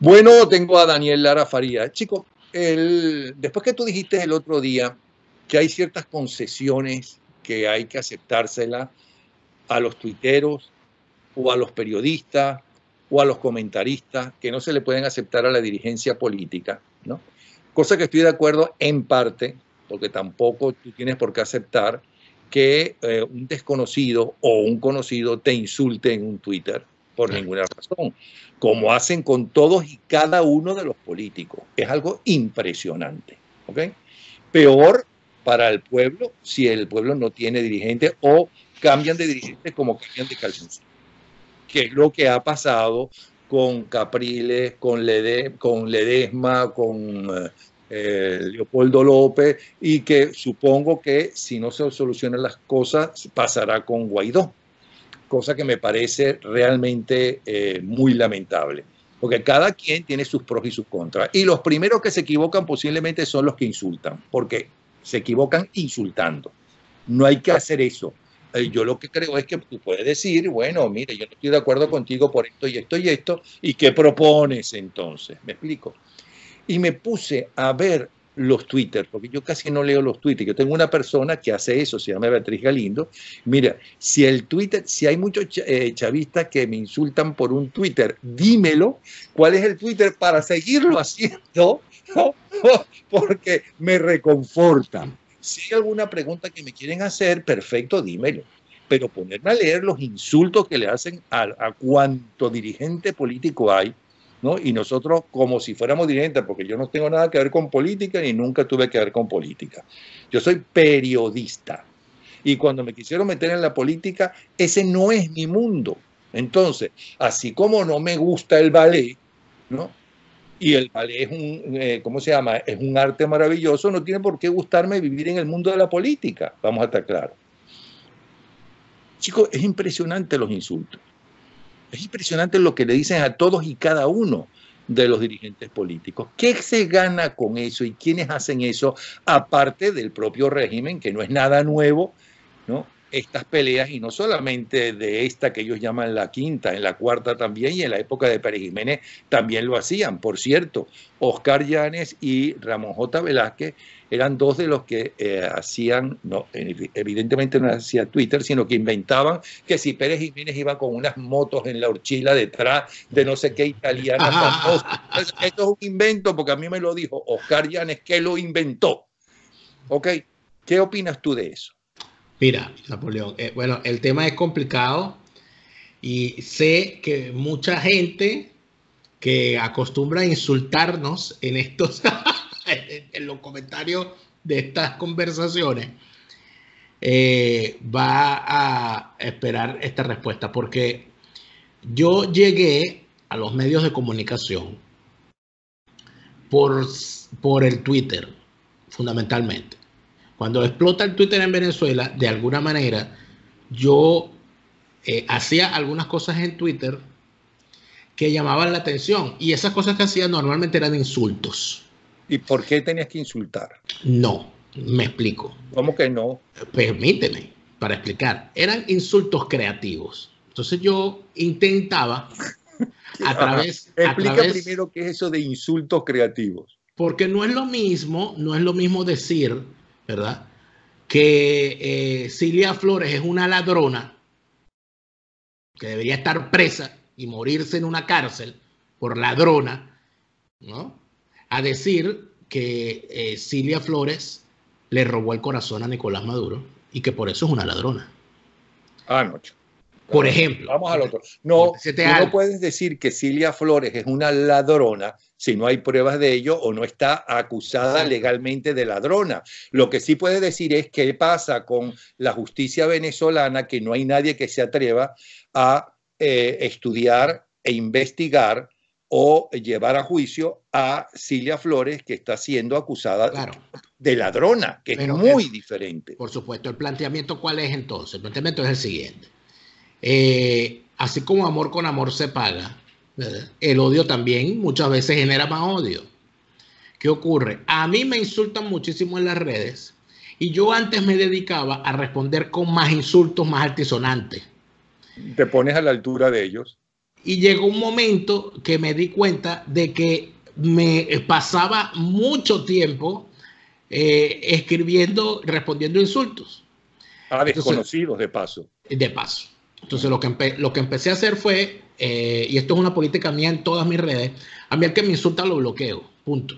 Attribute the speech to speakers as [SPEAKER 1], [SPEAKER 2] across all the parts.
[SPEAKER 1] Bueno, tengo a Daniel Lara Faría. Chico, el, después que tú dijiste el otro día que hay ciertas concesiones que hay que aceptárselas a los tuiteros o a los periodistas o a los comentaristas que no se le pueden aceptar a la dirigencia política, ¿no? Cosa que estoy de acuerdo en parte, porque tampoco tú tienes por qué aceptar que eh, un desconocido o un conocido te insulte en un Twitter por ninguna razón, como hacen con todos y cada uno de los políticos. Es algo impresionante. ¿ok? Peor para el pueblo si el pueblo no tiene dirigente o cambian de dirigente como cambian de calzoncillo, que es lo que ha pasado con Capriles, con, Lede, con Ledesma, con eh, eh, Leopoldo López, y que supongo que si no se solucionan las cosas, pasará con Guaidó, cosa que me parece realmente eh, muy lamentable. Porque cada quien tiene sus pros y sus contras. Y los primeros que se equivocan posiblemente son los que insultan, porque se equivocan insultando. No hay que hacer eso. Eh, yo lo que creo es que tú puedes decir, bueno, mire, yo no estoy de acuerdo contigo por esto y esto y esto, ¿y qué propones entonces? ¿Me explico? y me puse a ver los Twitter, porque yo casi no leo los Twitter. Yo tengo una persona que hace eso, se llama Beatriz Galindo. Mira, si el Twitter, si hay muchos eh, chavistas que me insultan por un Twitter, dímelo cuál es el Twitter para seguirlo haciendo, porque me reconforta. Si hay alguna pregunta que me quieren hacer, perfecto, dímelo. Pero ponerme a leer los insultos que le hacen a, a cuanto dirigente político hay, y nosotros como si fuéramos dirigentes, porque yo no tengo nada que ver con política ni nunca tuve que ver con política. Yo soy periodista. Y cuando me quisieron meter en la política, ese no es mi mundo. Entonces, así como no me gusta el ballet, ¿no? Y el ballet es un, eh, ¿cómo se llama? Es un arte maravilloso, no tiene por qué gustarme vivir en el mundo de la política, vamos a estar claros. Chicos, es impresionante los insultos. Es impresionante lo que le dicen a todos y cada uno de los dirigentes políticos. ¿Qué se gana con eso y quiénes hacen eso, aparte del propio régimen, que no es nada nuevo, ¿no? Estas peleas y no solamente de esta que ellos llaman la quinta, en la cuarta también y en la época de Pérez Jiménez también lo hacían. Por cierto, Oscar Llanes y Ramón J. Velázquez eran dos de los que eh, hacían, no, evidentemente no hacía Twitter, sino que inventaban que si Pérez Jiménez iba con unas motos en la horchila detrás de no sé qué italiana. Esto es un invento porque a mí me lo dijo Oscar Llanes que lo inventó. ¿Ok? ¿Qué opinas tú de eso?
[SPEAKER 2] Mira, Napoleón, eh, bueno, el tema es complicado y sé que mucha gente que acostumbra a insultarnos en estos, en los comentarios de estas conversaciones, eh, va a esperar esta respuesta, porque yo llegué a los medios de comunicación por, por el Twitter, fundamentalmente. Cuando explota el Twitter en Venezuela, de alguna manera, yo eh, hacía algunas cosas en Twitter que llamaban la atención. Y esas cosas que hacía normalmente eran insultos.
[SPEAKER 1] ¿Y por qué tenías que insultar?
[SPEAKER 2] No, me explico.
[SPEAKER 1] ¿Cómo que no?
[SPEAKER 2] Permíteme, para explicar. Eran insultos creativos. Entonces yo intentaba a través...
[SPEAKER 1] Explica primero qué es eso de insultos creativos.
[SPEAKER 2] Porque no es lo mismo, no es lo mismo decir ¿verdad? Que eh, Cilia Flores es una ladrona que debería estar presa y morirse en una cárcel por ladrona, ¿no? A decir que eh, Cilia Flores le robó el corazón a Nicolás Maduro y que por eso es una ladrona.
[SPEAKER 1] Ah.
[SPEAKER 2] Por ejemplo.
[SPEAKER 1] Vamos al otro. No, no puedes decir que Cilia Flores es una ladrona si no hay pruebas de ello o no está acusada legalmente de ladrona. Lo que sí puede decir es qué pasa con la justicia venezolana, que no hay nadie que se atreva a eh, estudiar e investigar o llevar a juicio a Cilia Flores, que está siendo acusada de ladrona, que es muy diferente.
[SPEAKER 2] Por supuesto, el planteamiento cuál es entonces? El planteamiento es el siguiente. Eh, así como amor con amor se paga, el odio también muchas veces genera más odio. ¿Qué ocurre? A mí me insultan muchísimo en las redes y yo antes me dedicaba a responder con más insultos más altisonantes.
[SPEAKER 1] ¿Te pones a la altura de ellos?
[SPEAKER 2] Y llegó un momento que me di cuenta de que me pasaba mucho tiempo eh, escribiendo, respondiendo insultos.
[SPEAKER 1] A desconocidos de paso.
[SPEAKER 2] De paso. Entonces lo que, lo que empecé a hacer fue, eh, y esto es una política mía en todas mis redes, a mí el que me insulta lo bloqueo, punto.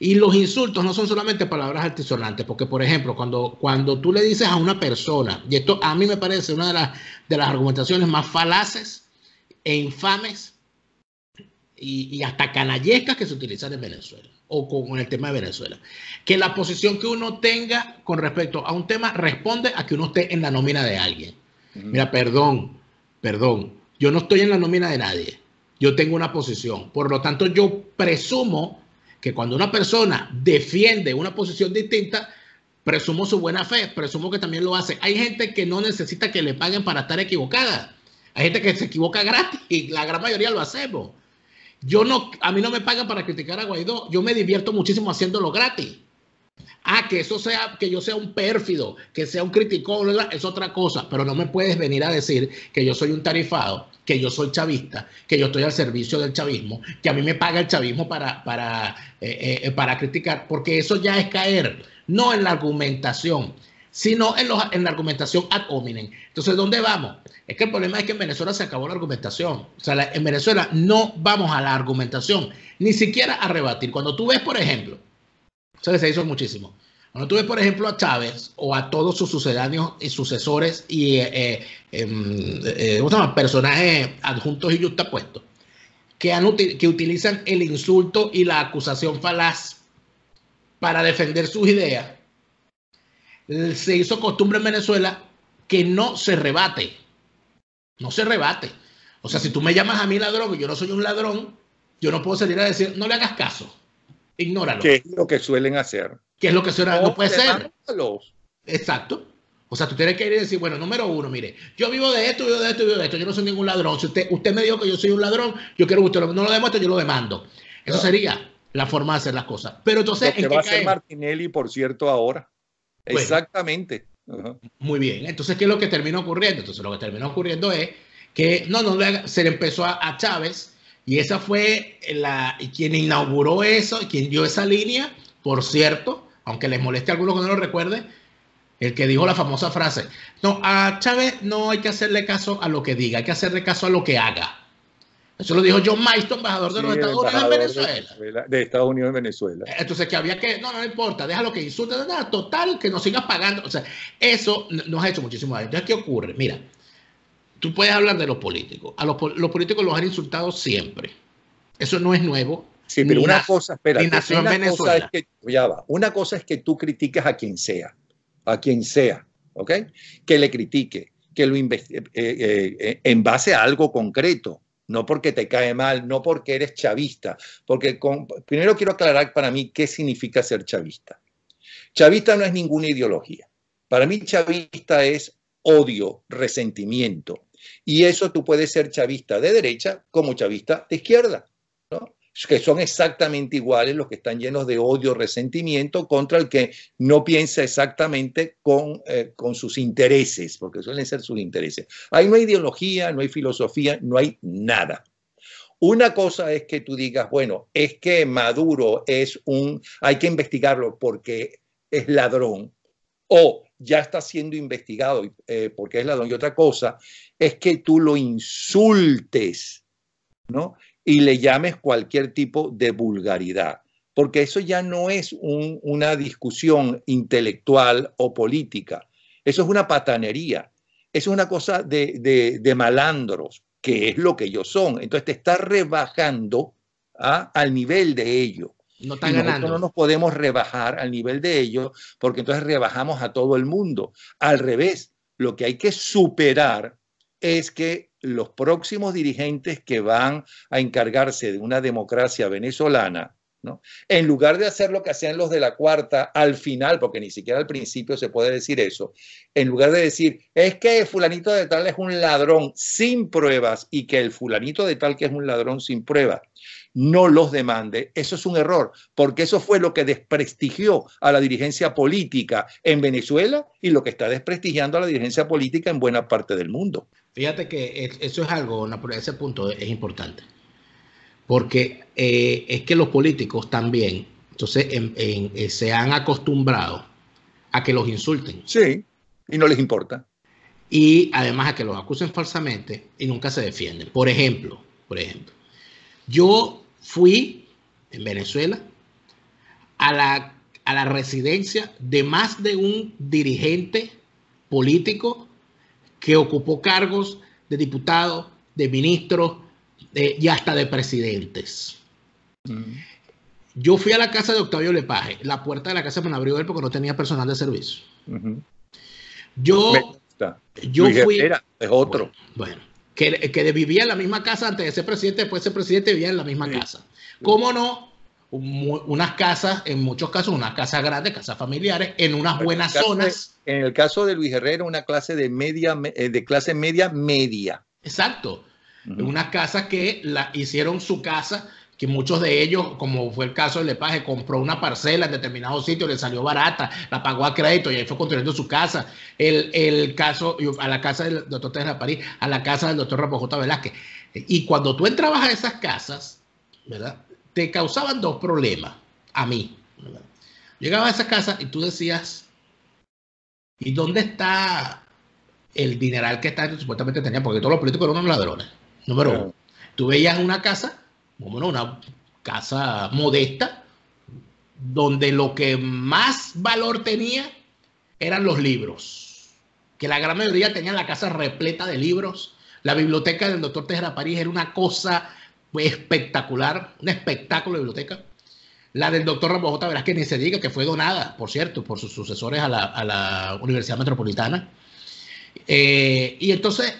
[SPEAKER 2] Y los insultos no son solamente palabras altisonantes, porque por ejemplo, cuando, cuando tú le dices a una persona, y esto a mí me parece una de las, de las argumentaciones más falaces e infames y, hasta canallescas que se utilizan en Venezuela o con, el tema de Venezuela, que la posición que uno tenga con respecto a un tema responde a que uno esté en la nómina de alguien. Mira, perdón, perdón, yo no estoy en la nómina de nadie, yo tengo una posición, por lo tanto yo presumo que cuando una persona defiende una posición distinta, presumo su buena fe, presumo que también lo hace. Hay gente que no necesita que le paguen para estar equivocada. Hay gente que se equivoca gratis y la gran mayoría lo hacemos. Yo no, a mí no me pagan para criticar a Guaidó. Yo me divierto muchísimo haciéndolo gratis. Ah, que eso sea, que yo sea un pérfido, que sea un criticón, es otra cosa, pero no me puedes venir a decir que yo soy un tarifado, que yo soy chavista, que yo estoy al servicio del chavismo, que a mí me paga el chavismo para, para, eh, eh, para criticar, porque eso ya es caer, no en la argumentación, sino en, los, en la argumentación ad hominem. Entonces, ¿dónde vamos? Es que el problema es que en Venezuela se acabó la argumentación. O sea, en Venezuela no vamos a la argumentación, ni siquiera a rebatir. Cuando tú ves, por ejemplo, eso se hizo muchísimo. Cuando tú ves, por ejemplo, a Chávez o a todos sus sucedáneos y sucesores y eh, eh, em, eh personajes adjuntos y justapuestos, que, han, que utilizan el insulto y la acusación falaz para defender sus ideas, se hizo costumbre en Venezuela que no se rebate. No se rebate. O sea, si tú me llamas a mí ladrón y yo no soy un ladrón, yo no puedo salir a decir, no le hagas caso. Ignóralo.
[SPEAKER 1] ¿Qué es lo que suelen hacer?
[SPEAKER 2] ¿Qué es lo que suelen No puede ser. Exacto. O sea, tú tienes que ir y decir, bueno, número uno, mire, yo vivo de esto, vivo de esto, vivo de esto, yo no soy ningún ladrón. Si usted, usted me dijo que yo soy un ladrón, yo quiero que usted no lo demuestre, yo lo demando. Eso sería la forma de hacer las cosas. Pero entonces.
[SPEAKER 1] Lo que va a hacer Martinelli, por cierto, ahora. Exactamente.
[SPEAKER 2] Muy bien. Entonces, ¿qué es lo que terminó ocurriendo? Entonces, lo que terminó ocurriendo es que no, no se le empezó a Chávez y esa fue la, quien inauguró eso, quien dio esa línea, por cierto, aunque les moleste a algunos que no lo recuerden, el que dijo la famosa frase, no, a Chávez no hay que hacerle caso a lo que diga, hay que hacerle caso a lo que haga. Eso lo dijo John Maestro, embajador de los Estados Unidos en Venezuela.
[SPEAKER 1] De, Estados Unidos en Venezuela.
[SPEAKER 2] Entonces, que había que, no, no, importa, déjalo que insulte, nada, total, que nos sigas pagando. O sea, eso nos ha hecho muchísimo daño. Entonces, ¿qué ocurre? Mira, tú puedes hablar de los políticos. A los, políticos los han insultado siempre. Eso no es nuevo.
[SPEAKER 1] Sí, pero una cosa, espera, una cosa es que, ya va, una cosa es que tú critiques a quien sea, a quien sea, ¿ok? Que le critique, que lo investigue eh, eh, eh, en base a algo concreto, no porque te cae mal, no porque eres chavista, porque primero quiero aclarar para mí qué significa ser chavista. Chavista no es ninguna ideología. Para mí chavista es odio, resentimiento, y eso tú puedes ser chavista de derecha como chavista de izquierda, ¿no? que son exactamente iguales los que están llenos de odio, resentimiento contra el que no piensa exactamente con, eh, con sus intereses, porque suelen ser sus intereses. Ahí no hay ideología, no hay filosofía, no hay nada. Una cosa es que tú digas, bueno, es que Maduro es un, hay que investigarlo porque es ladrón, o ya está siendo investigado eh, porque es ladrón. Y otra cosa es que tú lo insultes, ¿no? Y le llames cualquier tipo de vulgaridad, porque eso ya no es una discusión intelectual o política, eso es una patanería, eso es una cosa de, de, malandros, que es lo que ellos son. Entonces te está rebajando ¿ah? al nivel de ellos. No y nosotros no nos podemos rebajar al nivel de ellos porque entonces rebajamos a todo el mundo. Al revés, lo que hay que superar es que los próximos dirigentes que van a encargarse de una democracia venezolana, ¿no? en lugar de hacer lo que hacían los de la cuarta al final, porque ni siquiera al principio se puede decir eso, en lugar de decir, es que el fulanito de tal es un ladrón sin pruebas y que el fulanito de tal que es un ladrón sin pruebas no los demande, eso es un error, porque eso fue lo que desprestigió a la dirigencia política en Venezuela y lo que está desprestigiando a la dirigencia política en buena parte del mundo.
[SPEAKER 2] Fíjate que eso es algo, ese punto es importante. Porque eh, es que los políticos también, entonces, eh, se han acostumbrado a que los insulten.
[SPEAKER 1] Sí, y no les importa.
[SPEAKER 2] Y además a que los acusen falsamente y nunca se defienden. Por ejemplo, por ejemplo, yo fui en Venezuela a la, a la residencia de más de un dirigente político que ocupó cargos de diputado, de ministro y hasta de presidentes. Mm. Yo fui a la casa de Octavio Lepaje. La puerta de la casa me la abrió él porque no tenía personal de servicio. Yo, yo fui.
[SPEAKER 1] es otro.
[SPEAKER 2] Bueno, que, que, vivía en la misma casa antes de ser presidente, después de ser presidente vivía en la misma casa. ¿Cómo no? unas casas, en muchos casos, unas casas grandes, casas familiares, en unas buenas zonas.
[SPEAKER 1] en el caso de Luis Herrera, una clase de media, eh, de clase media media.
[SPEAKER 2] Exacto. En Unas casas que la, hicieron su casa, que muchos de ellos, como fue el caso de Lepaje, compró una parcela en determinado sitio, le salió barata, la pagó a crédito y ahí fue construyendo su casa. El, el caso, a la casa del doctor Teresa París, a la casa del doctor Ramón J. Velázquez. Y cuando tú entrabas a esas casas, ¿verdad? te causaban dos problemas a mí. Llegaba a esa casa y tú decías, ¿y dónde está el dineral que está, supuestamente tenía? Porque todos los políticos eran unos ladrones. Número uno. Tú veías una casa, bueno, una casa modesta, donde lo que más valor tenía eran los libros. Que la gran mayoría tenían la casa repleta de libros. La biblioteca del doctor Tejera París era una cosa espectacular, un espectáculo de biblioteca. La del doctor Ramón J. Verás que ni se diga que fue donada, por cierto, por sus sucesores a la, Universidad Metropolitana. Eh, y entonces,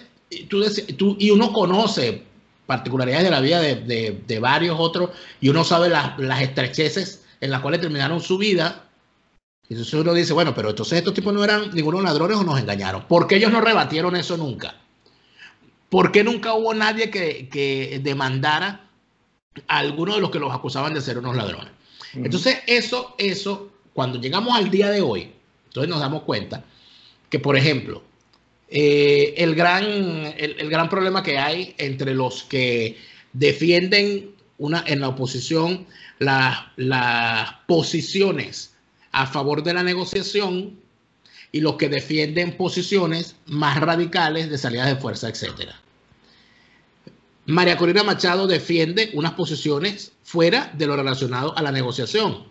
[SPEAKER 2] tú, tú, y uno conoce particularidades de la vida de, varios otros y uno sabe las, las estrecheces en las cuales terminaron su vida. Y entonces uno dice, bueno, pero entonces estos tipos no eran ninguno ladrones o nos engañaron. porque ellos no rebatieron eso nunca? ¿Por qué nunca hubo nadie que, demandara a alguno de los que los acusaban de ser unos ladrones? Entonces, eso, eso, cuando llegamos al día de hoy, entonces nos damos cuenta que, por ejemplo, eh, el, gran, el, gran problema que hay entre los que defienden una, en la oposición las posiciones a favor de la negociación y los que defienden posiciones más radicales de salidas de fuerza, etc. María Corina Machado defiende unas posiciones fuera de lo relacionado a la negociación.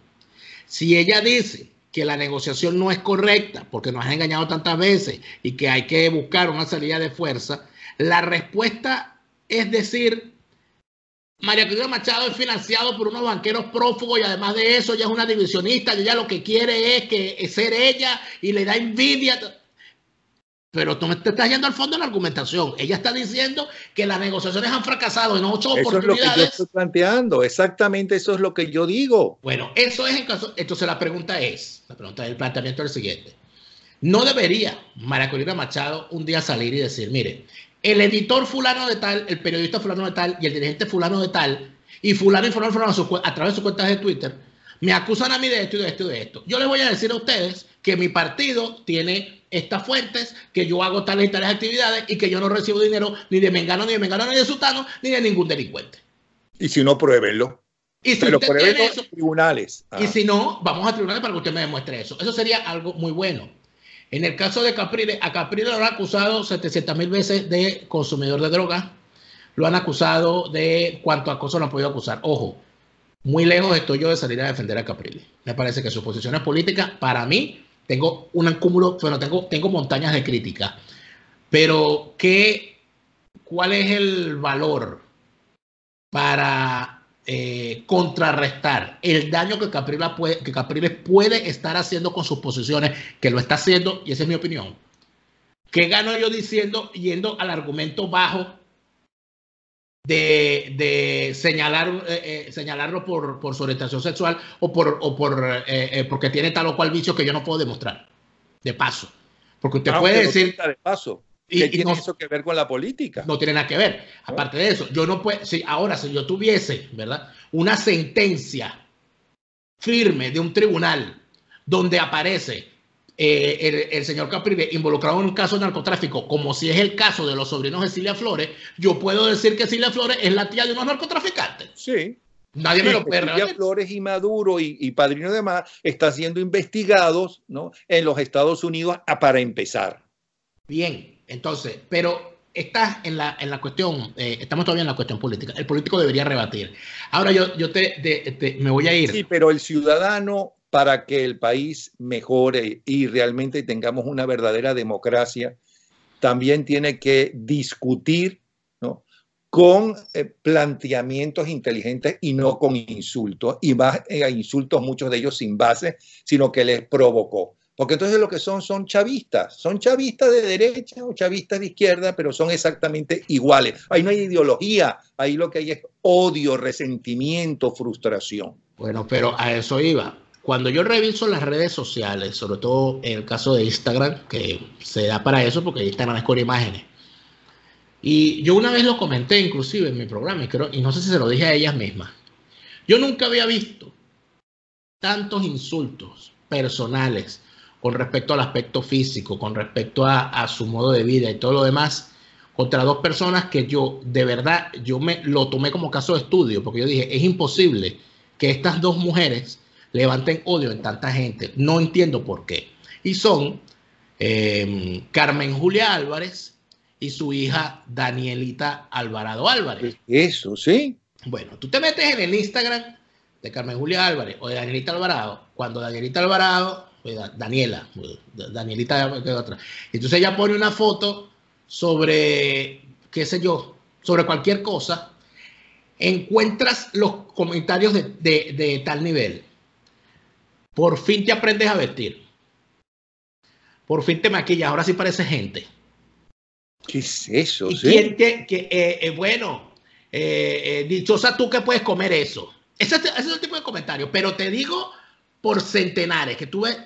[SPEAKER 2] Si ella dice que la negociación no es correcta porque nos ha engañado tantas veces y que hay que buscar una salida de fuerza, la respuesta es decir, María Cristina Machado es financiado por unos banqueros prófugos y además de eso ella es una divisionista y ella lo que quiere es que ser ella y le da envidia. Pero tú me estás yendo al fondo de la argumentación. Ella está diciendo que las negociaciones han fracasado en ocho oportunidades.
[SPEAKER 1] Es lo que yo estoy planteando. Exactamente eso es lo que yo digo.
[SPEAKER 2] Bueno, eso es en caso. Entonces la pregunta es, la pregunta del planteamiento es el siguiente. No debería María Corina Machado un día salir y decir, mire, el editor fulano de tal, el periodista fulano de tal y el dirigente fulano de tal, y fulano y fulano, a, través de sus cuentas de Twitter, me acusan a mí de esto y de esto y de esto. Yo les voy a decir a ustedes que mi partido tiene estas fuentes, que yo hago tales y tales actividades y que yo no recibo dinero ni de Mengano, ni de Mengano, ni de Sutano, ni de ningún delincuente.
[SPEAKER 1] Y si no, pruébenlo.
[SPEAKER 2] Y si Pero
[SPEAKER 1] tribunales.
[SPEAKER 2] Y si no, vamos a tribunales para que usted me demuestre eso. Eso sería algo muy bueno. En el caso de Capriles, a Capriles lo han acusado 700 mil veces de consumidor de droga. Lo han acusado de cuánto acoso lo han podido acusar. Ojo, muy lejos estoy yo de salir a defender a Capriles. Me parece que sus posiciones políticas, para mí, tengo un acúmulo, bueno, tengo, tengo montañas de crítica. Pero, ¿qué, ¿cuál es el valor para eh, contrarrestar el daño que Capriles, puede, que Capriles puede estar haciendo con sus posiciones, que lo está haciendo, y esa es mi opinión. ¿Qué gano yo diciendo, yendo al argumento bajo de, señalar, eh, eh, señalarlo por, por, su orientación sexual o por, o por porque tiene tal o cual vicio que yo no puedo demostrar? De paso. Porque usted ah, puede decir.
[SPEAKER 1] De paso. ¿Qué tiene eso que ver con la política?
[SPEAKER 2] No tiene nada que ver. Aparte de eso, yo no puedo, si ahora si yo tuviese, ¿verdad? Una sentencia firme de un tribunal donde aparece eh, el, señor Capriles involucrado en un caso de narcotráfico, como si es el caso de los sobrinos de Cilia Flores, yo puedo decir que Cilia Flores es la tía de unos narcotraficantes.
[SPEAKER 1] Sí.
[SPEAKER 2] Nadie me lo puede
[SPEAKER 1] Cilia Flores y Maduro y, Padrino de Más están siendo investigados ¿no? en los Estados Unidos para empezar.
[SPEAKER 2] Bien, entonces, pero estás en la, en la cuestión, eh, estamos todavía en la cuestión política. El político debería rebatir. Ahora yo, yo te, me voy a ir.
[SPEAKER 1] Sí, pero el ciudadano, para que el país mejore y realmente tengamos una verdadera democracia, también tiene que discutir ¿no? con eh, planteamientos inteligentes y no con insultos, y más eh, insultos, muchos de ellos sin base, sino que les provocó. Porque entonces lo que son son chavistas, son chavistas de derecha o chavistas de izquierda, pero son exactamente iguales. Ahí no hay ideología, ahí lo que hay es odio, resentimiento, frustración.
[SPEAKER 2] Bueno, pero a eso iba. Cuando yo reviso las redes sociales, sobre todo en el caso de Instagram, que se da para eso porque Instagram es con imágenes. Y yo una vez lo comenté inclusive en mi programa y, creo, y no sé si se lo dije a ellas mismas. Yo nunca había visto tantos insultos personales con respecto al aspecto físico, con respecto a, su modo de vida y todo lo demás, contra dos personas que yo de verdad, yo me lo tomé como caso de estudio, porque yo dije, es imposible que estas dos mujeres levanten odio en tanta gente. No entiendo por qué. Y son em, Carmen Julia Álvarez y su hija Danielita Alvarado Álvarez.
[SPEAKER 1] Eso, sí.
[SPEAKER 2] Bueno, tú te metes en el Instagram de Carmen Julia Álvarez o de Danielita Alvarado, cuando Danielita Alvarado Daniela, Danielita otra. Entonces ella pone una foto sobre, qué sé yo, sobre cualquier cosa, encuentras los comentarios de, tal nivel. Por fin te aprendes a vestir. Por fin te maquillas, ahora sí parece gente.
[SPEAKER 1] ¿Qué es eso?
[SPEAKER 2] ¿Y quién que, eh, eh, bueno, eh, dichosa tú que puedes comer eso? Ese, ese, es el tipo de comentario, pero te digo por centenares, que tuve,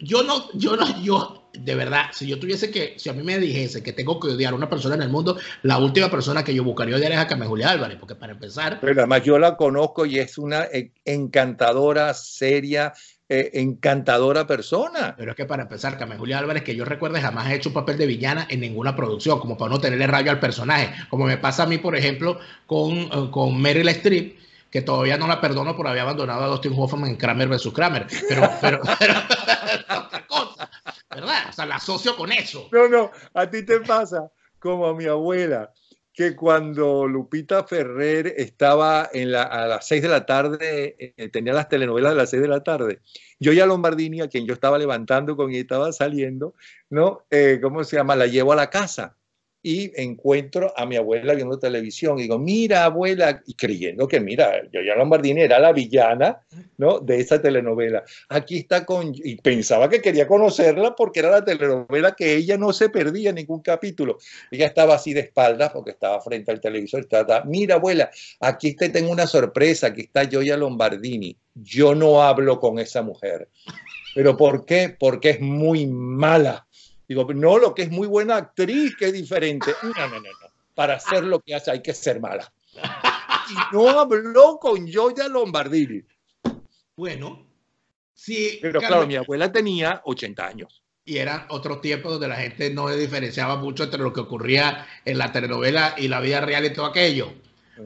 [SPEAKER 2] yo no, yo no, yo, de verdad, si yo tuviese que, si a mí me dijese que tengo que odiar a una persona en el mundo, la última persona que yo buscaría odiar es a Carmen Julia Álvarez, porque para empezar...
[SPEAKER 1] Pero además yo la conozco y es una encantadora, seria, eh, encantadora persona.
[SPEAKER 2] Pero es que para empezar, Carmen Julia Álvarez, que yo recuerde, jamás ha hecho un papel de villana en ninguna producción, como para no tenerle rayo al personaje, como me pasa a mí, por ejemplo, con, eh, con Meryl Streep, que todavía no la perdono por haber abandonado a Dustin Hoffman en Kramer vs. Kramer. Pero, pero, pero, otra cosa, ¿verdad? O sea, la asocio con eso.
[SPEAKER 1] No, no, a ti te pasa como a mi abuela, que cuando Lupita Ferrer estaba en la, a las seis de la tarde, eh, tenía las telenovelas de las seis de la tarde, yo ya Lombardini, a quien yo estaba levantando con ella, estaba saliendo, ¿no? Eh, ¿Cómo se llama? La llevo a la casa y encuentro a mi abuela viendo televisión y digo, mira abuela, y creyendo que mira, yo ya Lombardini era la villana, ¿no? De esa telenovela. Aquí está con, y pensaba que quería conocerla porque era la telenovela que ella no se perdía en ningún capítulo. Ella estaba así de espaldas porque estaba frente al televisor, estaba, mira abuela, aquí te tengo una sorpresa, aquí está Joya Lombardini. Yo no hablo con esa mujer. ¿Pero por qué? Porque es muy mala Digo, no, lo que es muy buena actriz, que es diferente. No, no, no, no. Para hacer lo que hace hay que ser mala. Y no habló con Joya Lombardini.
[SPEAKER 2] Bueno, sí.
[SPEAKER 1] Pero claro, mi abuela tenía 80 años.
[SPEAKER 2] Y era otro tiempo donde la gente no diferenciaba mucho entre lo que ocurría en la telenovela y la vida real y todo aquello.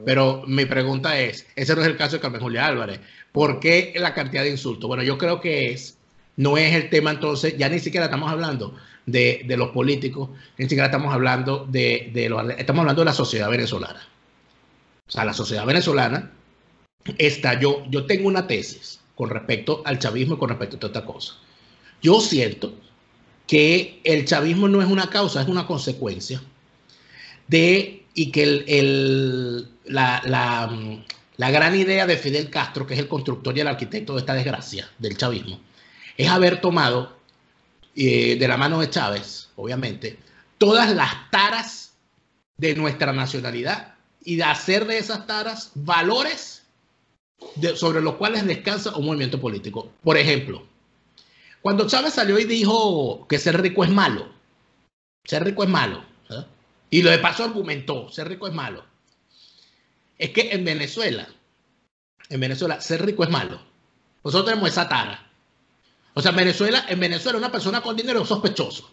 [SPEAKER 2] Pero mi pregunta es, ese no es el caso de Carmen Julia Álvarez. ¿Por qué la cantidad de insultos? Bueno, yo creo que es, no es el tema entonces, ya ni siquiera estamos hablando de, los políticos, ni siquiera estamos hablando de, estamos hablando de la sociedad venezolana. O sea, la sociedad venezolana está, yo, yo tengo una tesis con respecto al chavismo y con respecto a toda esta cosa. Yo siento que el chavismo no es una causa, es una consecuencia de, y que el, la, la, la gran idea de Fidel Castro, que es el constructor y el arquitecto de esta desgracia del chavismo, es haber tomado eh, de la mano de Chávez, obviamente, todas las taras de nuestra nacionalidad y de hacer de esas taras valores sobre los cuales descansa un movimiento político. Por ejemplo, cuando Chávez salió y dijo que ser rico es malo, ser rico es malo, ¿eh? y lo de paso argumentó, ser rico es malo, es que en Venezuela, en Venezuela, ser rico es malo. Nosotros tenemos esa tara. O sea, en Venezuela, en Venezuela una persona con dinero es sospechoso.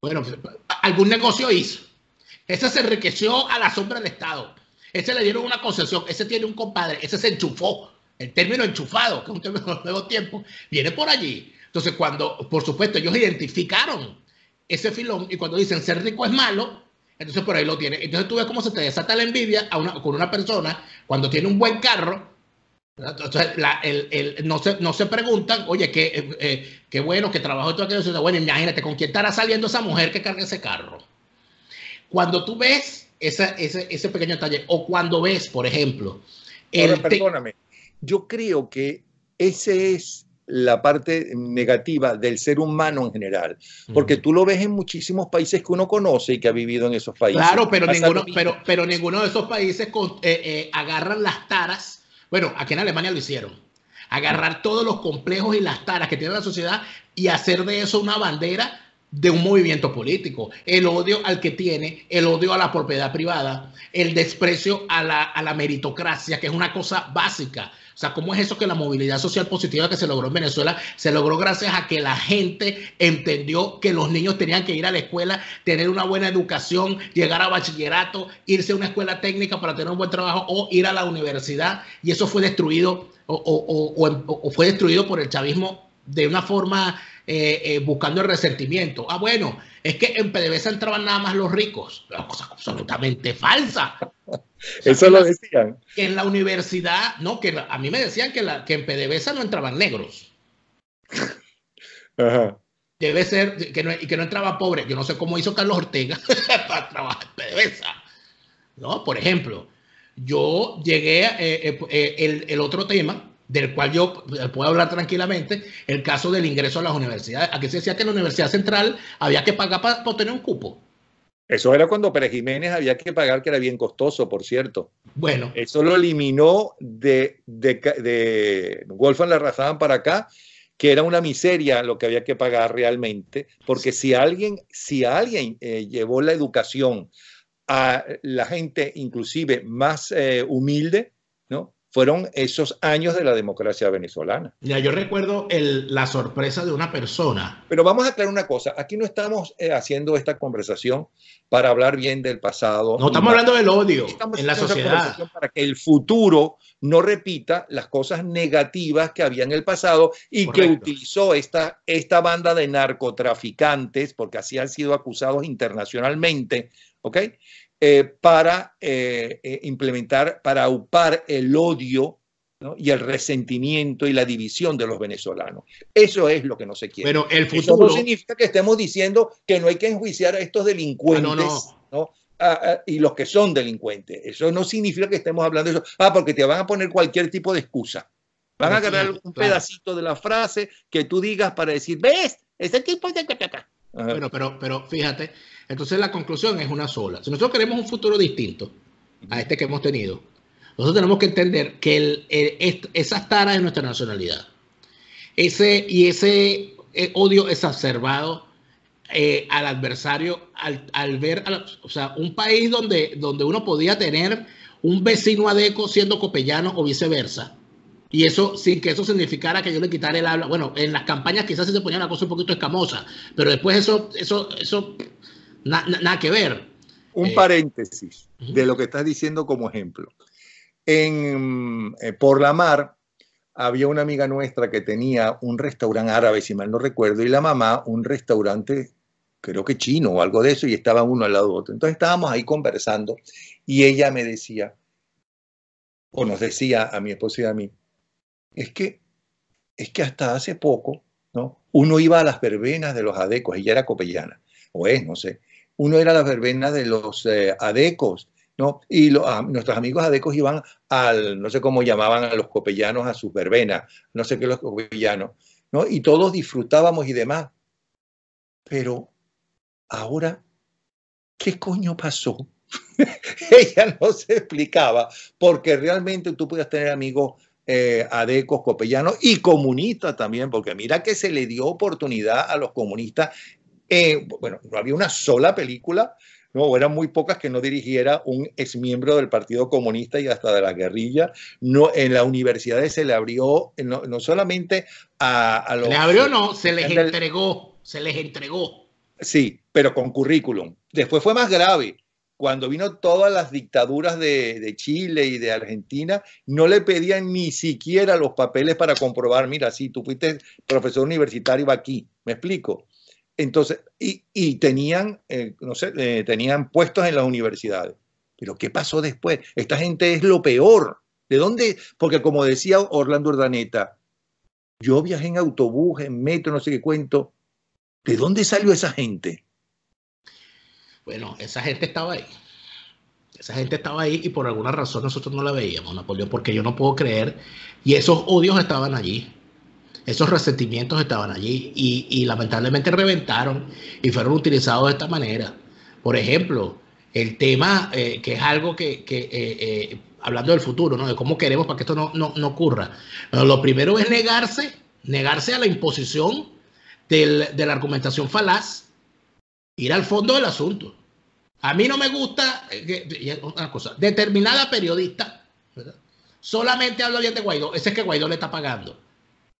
[SPEAKER 2] Bueno, algún negocio hizo. Ese se enriqueció a la sombra del Estado. Ese le dieron una concesión. Ese tiene un compadre. Ese se enchufó. El término enchufado, que es un término de nuevo tiempo, viene por allí. Entonces, cuando, por supuesto, ellos identificaron ese filón y cuando dicen ser rico es malo, entonces por ahí lo tiene. Entonces tú ves cómo se te desata la envidia a una, con una persona cuando tiene un buen carro. Entonces, la, el, el, no, se, no se preguntan, oye, qué, eh, eh qué bueno que trabajó todo aquello. Bueno, imagínate con quién estará saliendo esa mujer que carga ese carro. Cuando tú ves esa, ese, ese pequeño detalle, o cuando ves, por ejemplo.
[SPEAKER 1] El Ahora, perdóname, yo creo que ese es la parte negativa del ser humano en general, porque tú lo ves en muchísimos países que uno conoce y que ha vivido en esos países.
[SPEAKER 2] Claro, pero, ninguno, pero, pero ninguno de esos países con, eh, eh, agarran las taras. Bueno, aquí en Alemania lo hicieron. Agarrar todos los complejos y las taras que tiene la sociedad y hacer de eso una bandera de un movimiento político. El odio al que tiene, el odio a la propiedad privada, el desprecio a la, a la meritocracia, que es una cosa básica. O sea, ¿cómo es eso que la movilidad social positiva que se logró en Venezuela se logró gracias a que la gente entendió que los niños tenían que ir a la escuela, tener una buena educación, llegar a bachillerato, irse a una escuela técnica para tener un buen trabajo o ir a la universidad? Y eso fue destruido o, fue destruido por el chavismo de una forma eh, eh, buscando el resentimiento. Ah, bueno, es que en PDVSA entraban nada más los ricos. Una cosa absolutamente falsa.
[SPEAKER 1] Eso lo decían.
[SPEAKER 2] Que en la universidad, no, que a mí me decían que, la, que en PDVSA no entraban negros. Ajá. Debe ser que no, y que no entraba pobre. Yo no sé cómo hizo Carlos Ortega para trabajar en PDVSA. ¿No? Por ejemplo, yo llegué, eh, eh, el, el otro tema del cual yo puedo hablar tranquilamente, el caso del ingreso a las universidades. Aquí se decía que en la Universidad Central había que pagar para, obtener un cupo.
[SPEAKER 1] Eso era cuando Pérez Jiménez había que pagar, que era bien costoso, por cierto.
[SPEAKER 2] Bueno.
[SPEAKER 1] Eso lo eliminó de, de, de Wolfgang Larrazábal para acá, que era una miseria lo que había que pagar realmente, porque si alguien, si alguien eh, llevó la educación a la gente inclusive más eh, humilde. Fueron esos años de la democracia venezolana.
[SPEAKER 2] Ya, yo recuerdo el, la sorpresa de una persona.
[SPEAKER 1] Pero vamos a aclarar una cosa, aquí no estamos eh, haciendo esta conversación para hablar bien del pasado.
[SPEAKER 2] No estamos hablando del odio estamos en la sociedad.
[SPEAKER 1] Para que el futuro no repita las cosas negativas que había en el pasado y Correcto. que utilizó esta, esta banda de narcotraficantes, porque así han sido acusados internacionalmente, ¿ok? Eh, para eh, eh, implementar, para aupar el odio ¿no? y el resentimiento y la división de los venezolanos. Eso es lo que no se quiere.
[SPEAKER 2] Pero el futuro...
[SPEAKER 1] Eso no significa que estemos diciendo que no hay que enjuiciar a estos delincuentes. Ah, no, no. ¿no? Ah, ah, y los que son delincuentes. Eso no significa que estemos hablando de eso. Ah, porque te van a poner cualquier tipo de excusa. Van a agarrar un pedacito de la frase que tú digas para decir, ¿ves? Ese tipo de...
[SPEAKER 2] Bueno, pero, pero fíjate, entonces la conclusión es una sola. Si nosotros queremos un futuro distinto a este que hemos tenido, nosotros tenemos que entender que el, el, esas taras de nuestra nacionalidad ese, y ese eh, odio exacerbado eh, al adversario, al, al ver, a o sea, un país donde, donde uno podía tener un vecino adeco siendo copellano o viceversa, y eso, sin que eso significara que yo le quitara el habla. Bueno, en las campañas quizás se ponía una cosa un poquito escamosa, pero después eso, eso, eso, nada na, que ver.
[SPEAKER 1] Un eh, paréntesis de lo que estás diciendo como ejemplo. En, eh, por la mar había una amiga nuestra que tenía un restaurante árabe, si mal no recuerdo, y la mamá un restaurante, creo que chino o algo de eso, y estaban uno al lado de otro. Entonces estábamos ahí conversando y ella me decía, o nos decía a mi esposo y a mí, es que, es que hasta hace poco, ¿no? Uno iba a las verbenas de los adecos, ella era copellana, o es, no sé. Uno era a las verbenas de los eh, adecos, ¿no? Y lo, a, nuestros amigos adecos iban al, no sé cómo llamaban a los copellanos a sus verbenas, no sé qué los copellanos, ¿no? Y todos disfrutábamos y demás. Pero ahora, ¿qué coño pasó? Ella no se explicaba, porque realmente tú podías tener amigos eh, adecos, copellanos y comunistas también, porque mira que se le dio oportunidad a los comunistas. Eh, bueno, no había una sola película no, eran muy pocas que no dirigiera un exmiembro del Partido Comunista y hasta de la guerrilla. No, en las universidades se le abrió no, no solamente a, a, los...
[SPEAKER 2] Le abrió no, se les entregó, se les entregó.
[SPEAKER 1] Sí, pero con currículum. Después fue más grave. Cuando vino todas las dictaduras de, Chile y de Argentina, no le pedían ni siquiera los papeles para comprobar, mira, si tú fuiste profesor universitario aquí, ¿me explico? Entonces, y, y tenían, eh, no sé, eh, tenían puestos en las universidades. Pero ¿qué pasó después? Esta gente es lo peor. ¿De dónde? Porque como decía Orlando Urdaneta, yo viajé en autobús, en metro, no sé qué cuento. ¿De dónde salió esa gente?
[SPEAKER 2] Bueno, esa gente estaba ahí. Esa gente estaba ahí y por alguna razón nosotros no la veíamos, Napoleón, porque yo no puedo creer. Y esos odios estaban allí esos resentimientos estaban allí y, y, lamentablemente reventaron y fueron utilizados de esta manera. Por ejemplo, el tema eh, que es algo que, eh, eh, hablando del futuro, ¿no? de cómo queremos para que esto no, no, no ocurra. Lo primero es negarse, negarse a la imposición de la argumentación falaz, ir al fondo del asunto. A mí no me gusta una cosa, determinada periodista ¿verdad? solamente habla bien de Guaidó, ese es que Guaidó le está pagando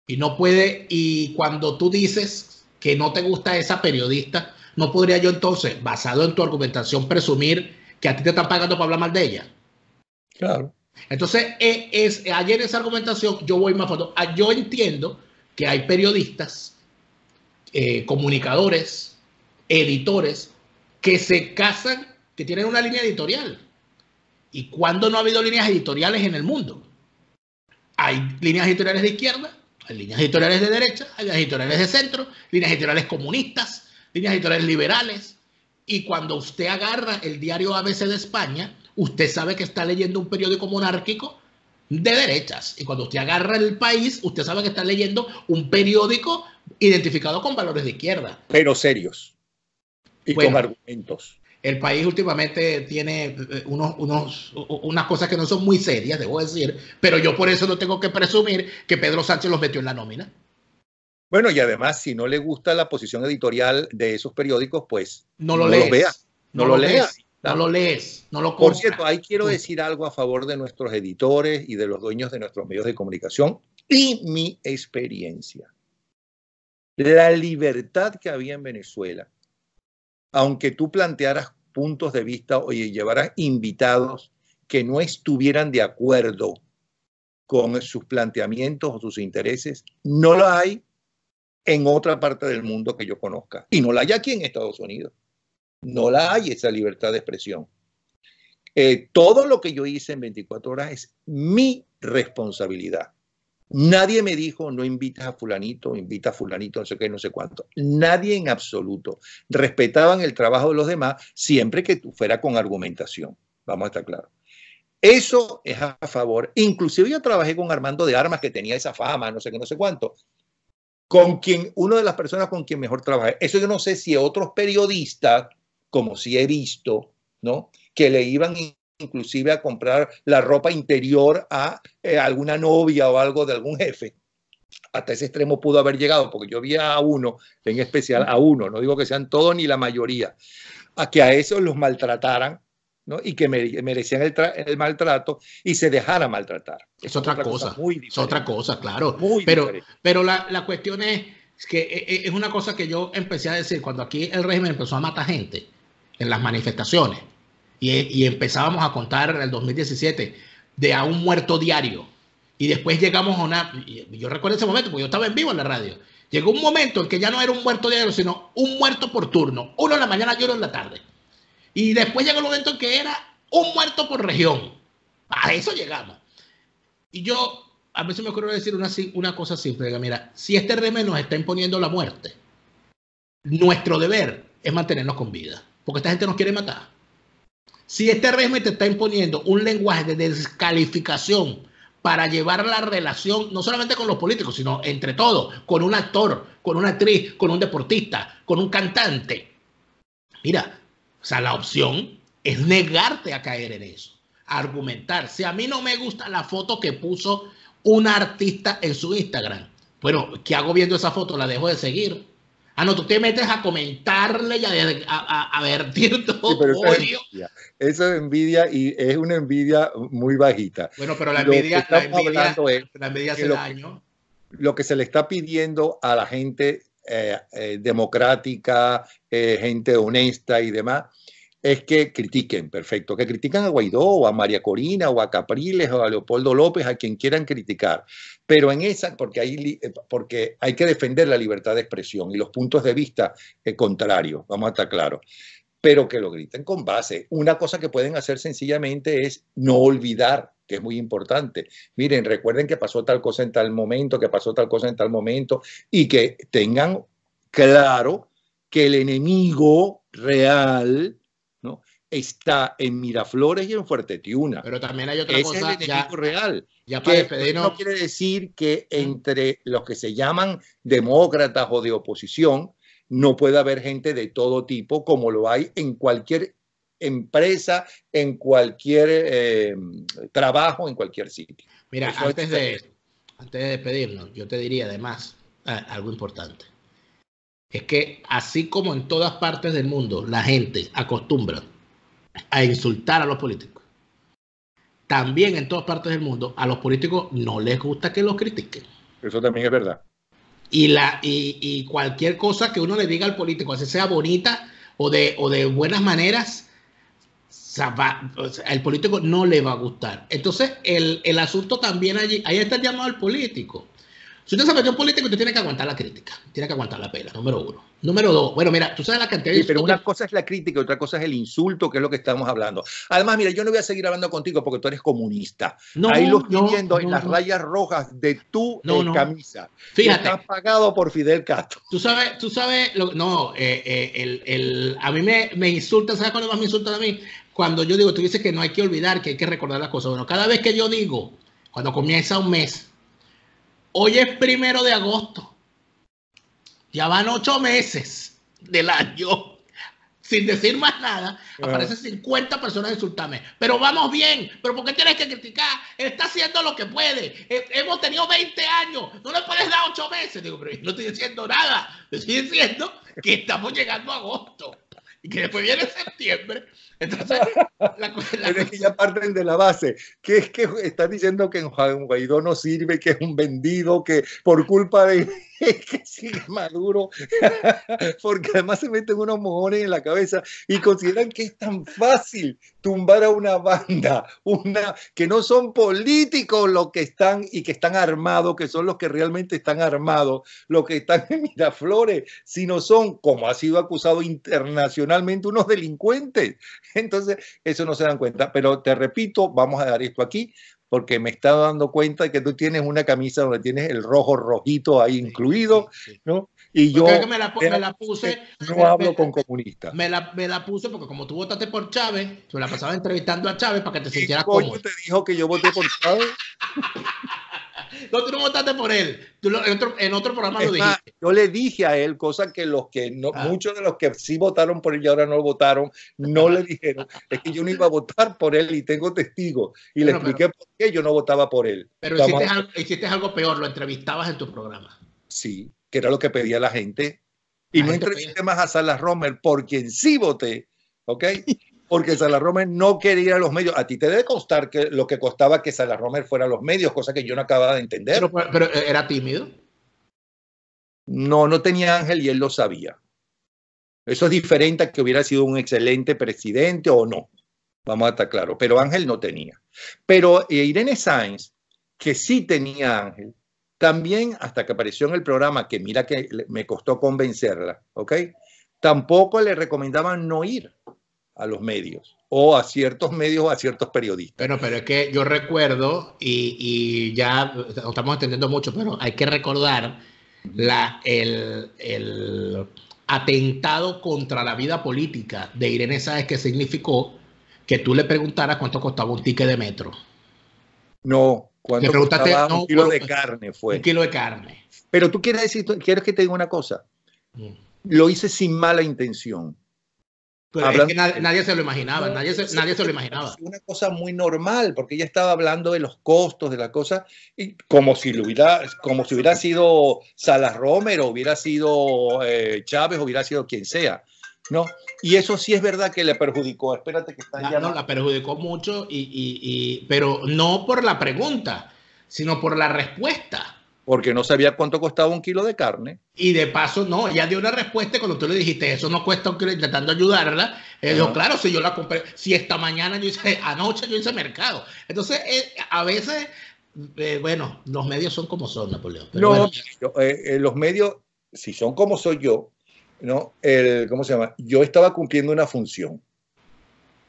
[SPEAKER 2] y no puede, y cuando tú dices que no te gusta esa periodista, no podría yo entonces, basado en tu argumentación, presumir que a ti te están pagando para hablar mal de ella.
[SPEAKER 1] Claro.
[SPEAKER 2] Entonces, e, es, ayer esa argumentación, yo voy más fondo. Ah, yo entiendo que hay periodistas, eh, comunicadores, editores, que se casan, que tienen una línea editorial. ¿Y cuándo no ha habido líneas editoriales en el mundo? Hay líneas editoriales de izquierda hay líneas editoriales de derecha, hay líneas editoriales de centro, líneas editoriales comunistas, líneas editoriales liberales. Y cuando usted agarra el diario ABC de España, usted sabe que está leyendo un periódico monárquico de derechas. Y cuando usted agarra el país, usted sabe que está leyendo un periódico identificado con valores de izquierda.
[SPEAKER 1] Pero serios. Y bueno, con argumentos
[SPEAKER 2] el país últimamente tiene eh, unos, unos, unas cosas que no son muy serias, debo decir, pero yo por eso no tengo que presumir que Pedro Sánchez los metió en la nómina.
[SPEAKER 1] Bueno, y además, si no le gusta la posición editorial de esos periódicos, pues
[SPEAKER 2] no lo, no lees, lo vea,
[SPEAKER 1] no, no lo, lo leas.
[SPEAKER 2] No lo lees, no lo
[SPEAKER 1] compras. Por cierto, ahí quiero decir algo a favor de nuestros editores y de los dueños de nuestros medios de comunicación y mi experiencia. La libertad que había en Venezuela aunque tú plantearas puntos de vista o llevaras invitados que no estuvieran de acuerdo con sus planteamientos o sus intereses, no la hay en otra parte del mundo que yo conozca. Y no la hay aquí en Estados Unidos. No la hay esa libertad de expresión. Eh, todo lo que yo hice en 24 horas es mi responsabilidad. Nadie me dijo, no invitas a fulanito, invita a fulanito, no sé qué, no sé cuánto. Nadie en absoluto. Respetaban el trabajo de los demás siempre que fuera con argumentación. Vamos a estar claros. Eso es a favor. Inclusive yo trabajé con Armando de Armas, que tenía esa fama, no sé qué, no sé cuánto. Con quien, una de las personas con quien mejor trabajé. Eso yo no sé si otros periodistas, como si he visto, ¿no? Que le iban inclusive a comprar la ropa interior a eh, alguna novia o algo de algún jefe. Hasta ese extremo pudo haber llegado, porque yo vi a uno, en especial a uno, no digo que sean todos ni la mayoría, a que a esos los maltrataran ¿no? y que merecían el, el, maltrato y se dejara maltratar.
[SPEAKER 2] Es otra, otra cosa, cosa muy es otra cosa, claro. Muy pero pero la, la cuestión es que e, e, es una cosa que yo empecé a decir cuando aquí el régimen empezó a matar gente en las manifestaciones y, empezábamos a contar en el 2017 de a un muerto diario. Y después llegamos a una, yo recuerdo ese momento, porque yo estaba en vivo en la radio. Llegó un momento en que ya no era un muerto diario, sino un muerto por turno. Uno en la mañana y uno en la tarde. Y después llegó el momento en que era un muerto por región. A eso llegamos. Y yo, a veces me ocurre decir una, una cosa simple. Mira, si este régimen nos está imponiendo la muerte, nuestro deber es mantenernos con vida. Porque esta gente nos quiere matar. Si este régimen te está imponiendo un lenguaje de descalificación para llevar la relación no solamente con los políticos, sino entre todos, con un actor, con una actriz, con un deportista, con un cantante. Mira, o sea, la opción es negarte a caer en eso, argumentar. Si a mí no me gusta la foto que puso un artista en su Instagram, bueno, ¿qué hago viendo esa foto? La dejo de seguir. Ah, no, tú te metes a comentarle y a, a, a vertir todo
[SPEAKER 1] odio. Eso es envidia y es una envidia muy bajita.
[SPEAKER 2] Bueno, pero la envidia, la envidia, la envidia hace daño.
[SPEAKER 1] Lo que se le está pidiendo a la gente eh, eh, democrática, eh, gente honesta y demás, es que critiquen, perfecto, que critiquen a Guaidó o a María Corina o a Capriles o a Leopoldo López, a quien quieran criticar, pero en esa, porque hay, porque hay que defender la libertad de expresión y los puntos de vista contrarios, vamos a estar claros, pero que lo griten con base. Una cosa que pueden hacer sencillamente es no olvidar que es muy importante. Miren, recuerden que pasó tal cosa en tal momento, que pasó tal cosa en tal momento, y que tengan claro que el enemigo real. Está en Miraflores y en Fuerte Tiuna.
[SPEAKER 2] Pero también hay otra cosa.
[SPEAKER 1] Es el enemigo real.
[SPEAKER 2] Ya para
[SPEAKER 1] No quiere decir que entre los que se llaman demócratas o de oposición no puede haber gente de todo tipo, como lo hay en cualquier empresa, en cualquier eh, trabajo, en cualquier sitio.
[SPEAKER 2] Mira, antes de, antes de despedirnos, yo te diría además ah, algo importante. Es que así como en todas partes del mundo la gente acostumbra a insultar a los políticos, también en todas partes del mundo a los políticos no les gusta que los critiquen.
[SPEAKER 1] Eso también es verdad.
[SPEAKER 2] Y, la, y, y cualquier cosa que uno le diga al político, así sea bonita o de, o de buenas maneras, el político no le va a gustar. Entonces, el, el asunto también allí, ahí está el llamado al político. Si usted se metió en político, usted tiene que aguantar la crítica, tiene que aguantar la pela, número uno. Número dos, bueno, mira, tú sabes la cantidad
[SPEAKER 1] de... Sí, pero una cosa es la crítica y otra cosa es el insulto, que es lo que estamos hablando. Además, mira, yo no voy a seguir hablando contigo porque tú eres comunista. No, Ahí lo estoy viendo en las rayas rojas de tu eh, camisa. Fíjate. Estás pagado por Fidel Castro.
[SPEAKER 2] Tú sabes, tú sabes, no, eh, eh, el, el, a mí me, me insultan, ¿sabes cuándo más me insultan a mí? Cuando yo digo, tú dices que no hay que olvidar, que hay que recordar las cosas. Bueno, cada vez que yo digo, cuando comienza un mes, Hoy es primero de agosto. Ya van ocho meses del año. Sin decir más nada, aparecen 50 personas a insultarme. Pero vamos bien. ¿Pero por qué tienes que criticar? Está haciendo lo que puede. Hemos tenido 20 años. No le puedes dar ocho meses. Digo, pero no estoy diciendo nada. Estoy diciendo que estamos llegando a agosto y que después viene septiembre. Entonces,
[SPEAKER 1] la, que ya parten de la base, que es que están diciendo que Juan Guaidó no sirve, que es un vendido, que por culpa de que sigue Maduro, porque además se meten unos mojones en la cabeza y consideran que es tan fácil tumbar a una banda, una que no son políticos los que están y que están armados, que son los que realmente están armados, los que están en Miraflores, sino son, como ha sido acusado internacionalmente, unos delincuentes. Entonces, eso no se dan cuenta. Pero te repito, vamos a dar esto aquí porque me estaba dando cuenta de que tú tienes una camisa donde tienes el rojo rojito ahí incluido, ¿no? Y yo
[SPEAKER 2] me la, me la, puse.
[SPEAKER 1] No hablo con comunistas.
[SPEAKER 2] Me la, me la, puse porque como tú votaste por Chávez, tú la pasaba entrevistando a Chávez para que te sintieras cómodo.
[SPEAKER 1] te dijo que yo voté por Chávez?
[SPEAKER 2] No, tú no votaste por él. Tú en, otro, en, otro, programa lo dijiste.
[SPEAKER 1] yo le dije a él, cosa que los que no, ah. muchos de los que sí votaron por él y ahora no lo votaron, no le dijeron. Es que yo no iba a votar por él y tengo testigos. Y le expliqué por qué yo no votaba por él.
[SPEAKER 2] Pero hiciste algo, hiciste algo, peor, lo entrevistabas en tu programa.
[SPEAKER 1] Sí, que era lo que pedía la gente. Y no entrevisté más a Salas Romer, por quien sí voté. ¿Ok? porque Romer no quería ir a los medios. A ti te debe costar que lo que costaba que Romer fuera a los medios, cosa que yo no acababa de entender.
[SPEAKER 2] Pero, era tímido.
[SPEAKER 1] No, no tenía ángel y él lo sabía. Eso es diferente a que hubiera sido un excelente presidente o no. Vamos a estar claros. Pero Ángel no tenía. Pero Irene Sainz, que sí tenía Ángel, también hasta que apareció en el programa, que mira que me costó convencerla, ¿ok? Tampoco le recomendaban no ir a los medios o a ciertos medios o a ciertos periodistas.
[SPEAKER 2] Bueno, pero es que yo recuerdo, y, ya estamos entendiendo mucho, pero hay que recordar la, el, el, atentado contra la vida política de Irene Sáez que significó que tú le preguntaras cuánto costaba un ticket de metro.
[SPEAKER 1] No, cuánto
[SPEAKER 2] costaba
[SPEAKER 1] un kilo de carne fue.
[SPEAKER 2] Un kilo de carne.
[SPEAKER 1] Pero tú quieres decir, quieres que te diga una cosa. Mm. Lo hice sin mala intención
[SPEAKER 2] Pero es que nadie, nadie, se lo imaginaba, nadie, se, nadie se lo imaginaba.
[SPEAKER 1] Una cosa muy normal, porque ella estaba hablando de los costos de la cosa, y como si, lo hubiera, como si hubiera sido Salas Romero, hubiera sido eh, Chávez, hubiera sido quien sea. ¿No? Y eso sí es verdad que le perjudicó. Espérate que está
[SPEAKER 2] ya. No, la perjudicó mucho, y, y, y, pero no por la pregunta, sino por la respuesta
[SPEAKER 1] porque no sabía cuánto costaba un kilo de carne.
[SPEAKER 2] Y de paso, no, ella dio una respuesta cuando tú le dijiste, eso no cuesta un kilo, intentando ayudarla. Él dijo, claro, si yo la compré, si esta mañana yo hice, anoche yo hice mercado. Entonces, eh, a veces, eh, bueno, los medios son como son, Napoleón.
[SPEAKER 1] no, eh, los medios, si son como soy yo, ¿no? El, ¿Cómo se llama? Yo estaba cumpliendo una función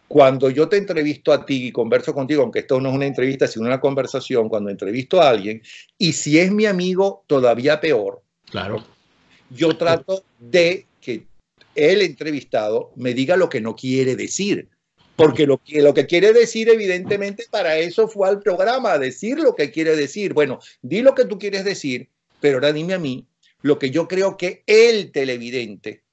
[SPEAKER 1] cuando yo te entrevisto a ti y converso contigo, aunque esto no es una entrevista, sino una conversación, cuando entrevisto a alguien, y si es mi amigo, todavía peor.
[SPEAKER 2] Claro.
[SPEAKER 1] Yo trato de que el entrevistado me diga lo que no quiere decir. Porque lo que, lo que quiere decir, evidentemente, para eso fue al programa, decir lo que quiere decir. Bueno, di lo que tú quieres decir, pero ahora dime a mí lo que yo creo que el televidente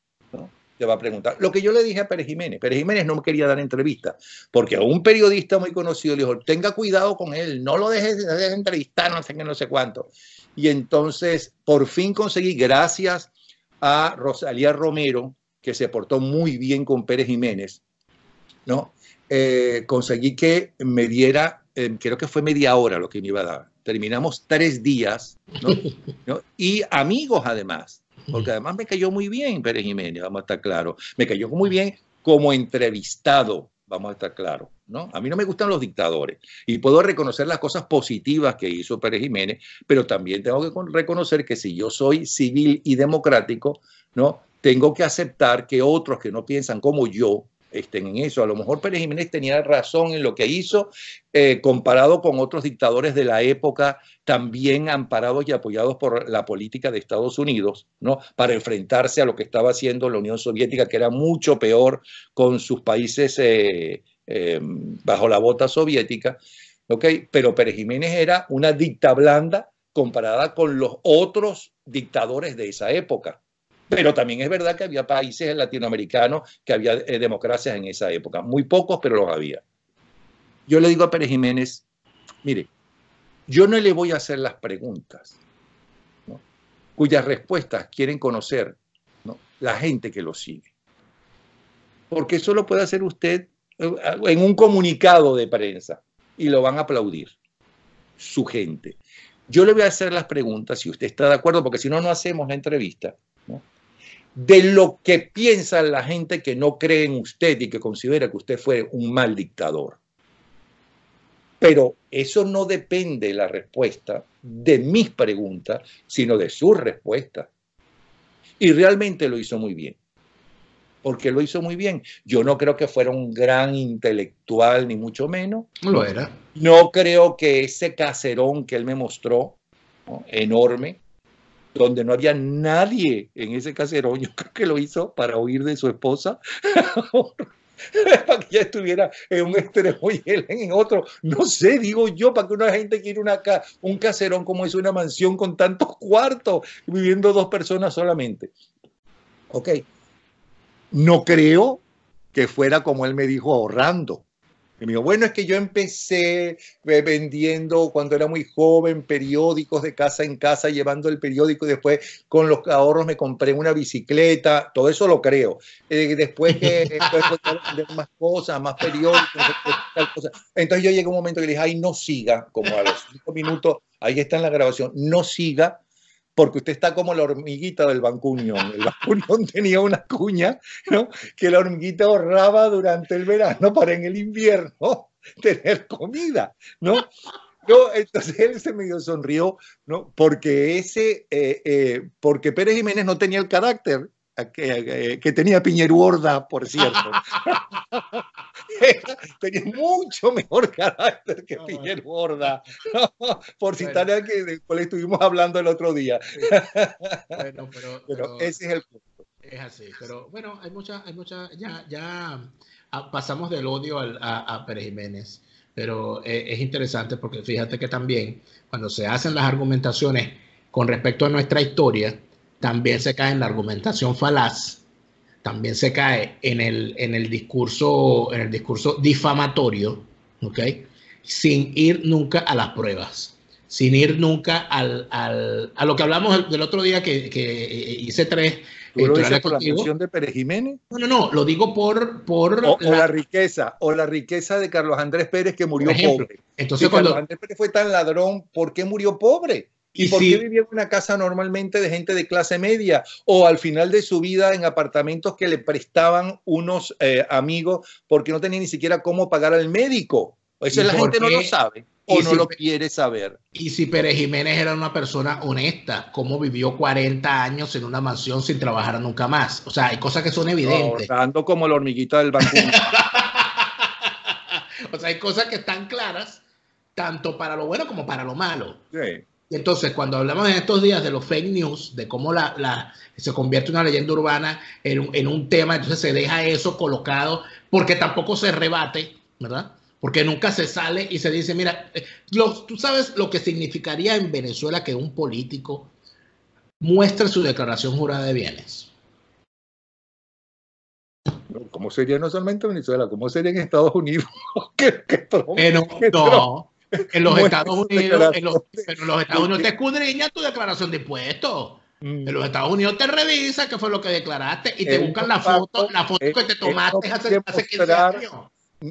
[SPEAKER 1] te va a preguntar. Lo que yo le dije a Pérez Jiménez, Pérez Jiménez no me quería dar entrevista, porque a un periodista muy conocido le dijo, tenga cuidado con él, no lo dejes, de entrevistar, no sé qué, no sé cuánto. Y entonces, por fin conseguí, gracias a Rosalía Romero, que se portó muy bien con Pérez Jiménez, ¿no? Eh, conseguí que me diera, eh, creo que fue media hora lo que me iba a dar. Terminamos tres días, ¿no? Y amigos además porque además me cayó muy bien Pérez Jiménez, vamos a estar claros. Me cayó muy bien como entrevistado, vamos a estar claros. ¿no? A mí no me gustan los dictadores y puedo reconocer las cosas positivas que hizo Pérez Jiménez, pero también tengo que reconocer que si yo soy civil y democrático, ¿no? tengo que aceptar que otros que no piensan como yo, estén en eso. A lo mejor Pérez Jiménez tenía razón en lo que hizo, eh, comparado con otros dictadores de la época, también amparados y apoyados por la política de Estados Unidos, ¿no? Para enfrentarse a lo que estaba haciendo la Unión Soviética, que era mucho peor con sus países eh, eh, bajo la bota soviética. Pero Pérez Jiménez era una dicta blanda comparada con los otros dictadores de esa época. Pero también es verdad que había países latinoamericanos que había eh, democracias en esa época. Muy pocos, pero los había. Yo le digo a Pérez Jiménez, mire, yo no le voy a hacer las preguntas cuyas respuestas quieren conocer la gente que lo sigue. Porque eso lo puede hacer usted eh, en un comunicado de prensa y lo van a aplaudir su gente. Yo le voy a hacer las preguntas, si usted está de acuerdo, porque si no, no hacemos la entrevista de lo que piensa la gente que no cree en usted y que considera que usted fue un mal dictador. Pero eso no depende la respuesta de mis preguntas, sino de su respuesta. Y realmente lo hizo muy bien. Porque lo hizo muy bien. Yo no creo que fuera un gran intelectual, ni mucho menos.
[SPEAKER 2] No lo era.
[SPEAKER 1] No creo que ese caserón que él me mostró, enorme, donde no había nadie en ese caserón. Yo creo que lo hizo para huir de su esposa. para que ella estuviera en un extremo y él en otro. No sé, digo yo, para que una gente quiera una un caserón como es una mansión con tantos cuartos, viviendo dos personas solamente. Ok. No creo que fuera como él me dijo, ahorrando. Y me dijo, bueno, es que yo empecé vendiendo cuando era muy joven periódicos de casa en casa, llevando el periódico y después con los ahorros me compré una bicicleta, todo eso lo creo. Eh, después que después vender más cosas, más periódicos, cosas. Entonces yo llegué a un momento que le dije, ay, no siga, como a los cinco minutos, ahí está en la grabación, no siga porque usted está como la hormiguita del Bancuñón. El Bancuñón tenía una cuña, ¿no? Que la hormiguita ahorraba durante el verano para en el invierno tener comida, ¿no? Entonces él se medio sonrió, ¿no? Porque ese, eh, eh, porque Pérez Jiménez no tenía el carácter que, que tenía Piñeruorda, por cierto. tenía mucho mejor carácter que Piñeruorda, por citar a que después estuvimos hablando el otro día.
[SPEAKER 2] bueno, pero, ese es el punto. Es así, pero bueno, hay mucha, hay mucha, ya, ya pasamos del odio a, a, Pérez Jiménez, pero eh, es interesante porque fíjate que también cuando se hacen las argumentaciones con respecto a nuestra historia, también se cae en la argumentación falaz también se cae en el, en el discurso, en el discurso difamatorio, ¿ok? Sin ir nunca a las pruebas, sin ir nunca al, al, a lo que hablamos del otro día que, que hice tres.
[SPEAKER 1] ¿Tú lo dices por la función de Pérez Jiménez?
[SPEAKER 2] No, no, no, lo digo por... por
[SPEAKER 1] o, la, o la riqueza, o la riqueza de Carlos Andrés Pérez que murió pobre.
[SPEAKER 2] Entonces,
[SPEAKER 1] si
[SPEAKER 2] cuando,
[SPEAKER 1] Carlos Andrés Pérez fue tan ladrón, ¿por qué murió pobre? ¿Y,
[SPEAKER 2] Y
[SPEAKER 1] por
[SPEAKER 2] si-
[SPEAKER 1] qué vivía en una casa normalmente de gente de clase media? O al final de su vida en apartamentos que le prestaban unos eh, amigos porque no tenía ni siquiera cómo pagar al médico. Eso
[SPEAKER 2] ¿Y
[SPEAKER 1] la gente no lo sabe o
[SPEAKER 2] ¿Y
[SPEAKER 1] no
[SPEAKER 2] si-
[SPEAKER 1] lo quiere saber.
[SPEAKER 2] Y si Pérez Jiménez era una persona honesta, ¿cómo vivió 40 años en una mansión sin trabajar nunca más? O sea, hay cosas que son evidentes.
[SPEAKER 1] Ahorrando como la hormiguita del banco.
[SPEAKER 2] o sea, hay cosas que están claras, tanto para lo bueno como para lo malo.
[SPEAKER 1] Sí.
[SPEAKER 2] Y entonces, cuando hablamos en estos días de los fake news, de cómo la, la- se convierte una leyenda urbana en, un- en un tema, entonces se deja eso colocado, porque tampoco se rebate, ¿verdad? Porque nunca se sale y se dice, mira, eh, lo- tú sabes lo que significaría en Venezuela que un político muestre su declaración jurada de bienes.
[SPEAKER 1] ¿Cómo sería no solamente en Venezuela? ¿Cómo sería en Estados Unidos? que, que Trump-
[SPEAKER 2] Pero
[SPEAKER 1] que
[SPEAKER 2] no, en los Estados Unidos, en los, pero en los Estados Unidos te escudriña tu declaración de impuestos.
[SPEAKER 1] Mm.
[SPEAKER 2] En los Estados Unidos te revisa qué fue lo que declaraste y te
[SPEAKER 1] Él
[SPEAKER 2] buscan
[SPEAKER 1] no
[SPEAKER 2] la foto, la foto
[SPEAKER 1] él-
[SPEAKER 2] que te
[SPEAKER 1] no
[SPEAKER 2] tomaste hace, hace 15
[SPEAKER 1] mostrar
[SPEAKER 2] años.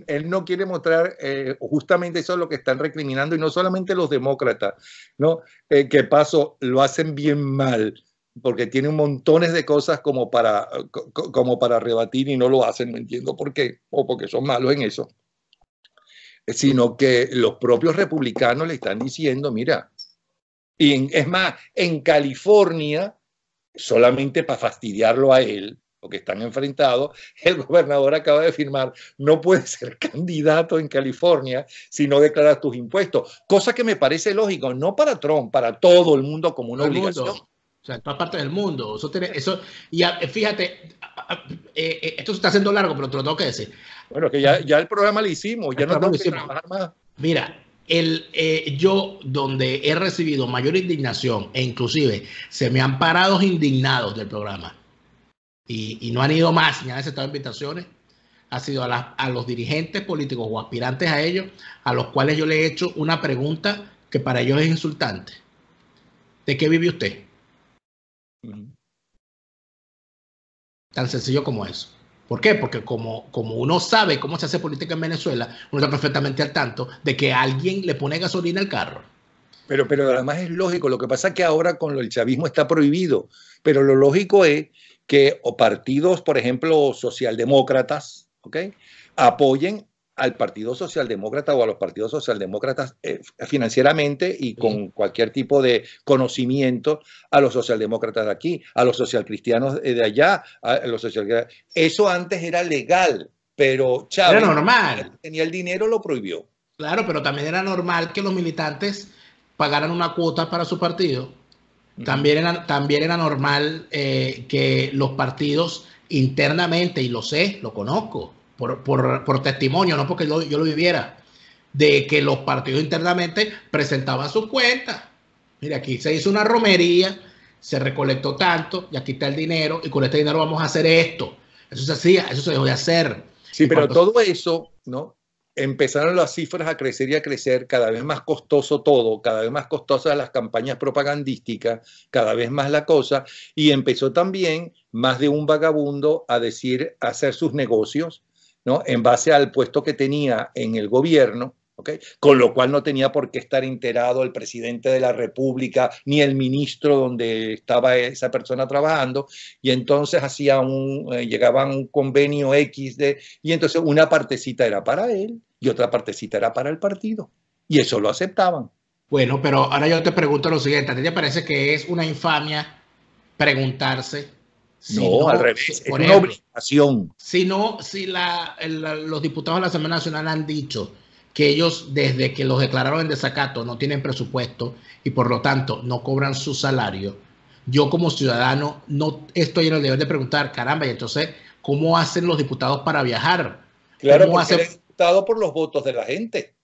[SPEAKER 1] él no quiere mostrar eh, justamente eso es lo que están recriminando y no solamente los demócratas, ¿no? Eh, que paso lo hacen bien mal porque tienen montones de cosas como para, co- co- como para rebatir y no lo hacen, no entiendo por qué, o porque son malos en eso, sino que los propios republicanos le están diciendo, mira, y en- es más, en California, solamente para fastidiarlo a él, porque están enfrentados, el gobernador acaba de firmar, no puedes ser candidato en California si no declaras tus impuestos, cosa que me parece lógico, no para Trump, para todo el mundo como una
[SPEAKER 2] el mundo.
[SPEAKER 1] obligación.
[SPEAKER 2] O sea, en todas partes del mundo. Eso, tiene- eso y fíjate, eh, eh, esto se está haciendo largo, pero te lo tengo que decir.
[SPEAKER 1] Bueno, que ya, ya el programa lo hicimos, ya
[SPEAKER 2] El
[SPEAKER 1] no
[SPEAKER 2] lo
[SPEAKER 1] que
[SPEAKER 2] hicimos.
[SPEAKER 1] trabajar más.
[SPEAKER 2] Mira, el, eh, yo donde he recibido mayor indignación e inclusive se me han parado indignados del programa y, y no han ido más ni han aceptado invitaciones, ha sido a, a los dirigentes políticos o aspirantes a ellos, a los cuales yo le he hecho una pregunta que para ellos es insultante. ¿De qué vive usted? Tan sencillo como eso. ¿Por qué? Porque como, como uno sabe cómo se hace política en Venezuela, uno está perfectamente al tanto de que alguien le pone gasolina al carro.
[SPEAKER 1] Pero, pero además es lógico, lo que pasa es que ahora con el chavismo está prohibido, pero lo lógico es que o partidos, por ejemplo, socialdemócratas, ¿ok? apoyen al Partido Socialdemócrata o a los partidos socialdemócratas eh, financieramente y con cualquier tipo de conocimiento a los socialdemócratas de aquí, a los socialcristianos de allá, a los social... Eso antes era legal, pero Chávez
[SPEAKER 2] Era normal.
[SPEAKER 1] tenía el dinero, lo prohibió.
[SPEAKER 2] Claro, pero también era normal que los militantes pagaran una cuota para su partido. También era, también era normal eh, que los partidos internamente, y lo sé, lo conozco, por, por, por testimonio, no porque yo, yo lo viviera, de que los partidos internamente presentaban sus cuentas. Mira, aquí se hizo una romería, se recolectó tanto, y aquí está el dinero, y con este dinero vamos a hacer esto. Eso se hacía, eso se dejó de hacer.
[SPEAKER 1] Sí,
[SPEAKER 2] Y
[SPEAKER 1] pero
[SPEAKER 2] cuando-
[SPEAKER 1] todo eso, ¿no? Empezaron las cifras a crecer y a crecer, cada vez más costoso todo, cada vez más costosas las campañas propagandísticas, cada vez más la cosa, y empezó también más de un vagabundo a decir, a hacer sus negocios, ¿no? En base al puesto que tenía en el gobierno. Con lo cual no tenía por qué estar enterado el presidente de la República ni el ministro donde estaba esa persona trabajando, y entonces hacía un, eh, llegaba un convenio X de, y entonces una partecita era para él y otra partecita era para el partido. Y eso lo aceptaban.
[SPEAKER 2] Bueno, pero ahora yo te pregunto lo siguiente, ¿a ti te parece que es una infamia preguntarse si
[SPEAKER 1] no, al revés, es una
[SPEAKER 2] ejemplo,
[SPEAKER 1] obligación.
[SPEAKER 2] si no, si la, los diputados de la Asamblea Nacional han dicho que ellos desde que los declararon en desacato no tienen presupuesto y por lo tanto no cobran su salario, yo como ciudadano no estoy en el deber de preguntar, caramba, y entonces, ¿cómo hacen los diputados para viajar?
[SPEAKER 1] Claro,
[SPEAKER 2] ¿Cómo
[SPEAKER 1] porque
[SPEAKER 2] hace-
[SPEAKER 1] diputado por los votos de la gente.